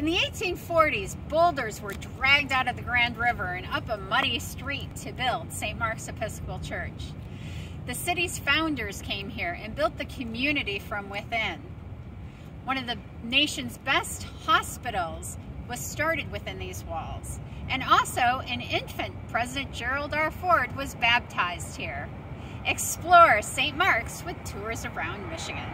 In the 1840s, boulders were dragged out of the Grand River and up a muddy street to build St. Mark's Episcopal Church. The city's founders came here and built the community from within. One of the nation's best hospitals was started within these walls. And also, an infant, President Gerald R. Ford, was baptized here. Explore St. Mark's with tours around Michigan.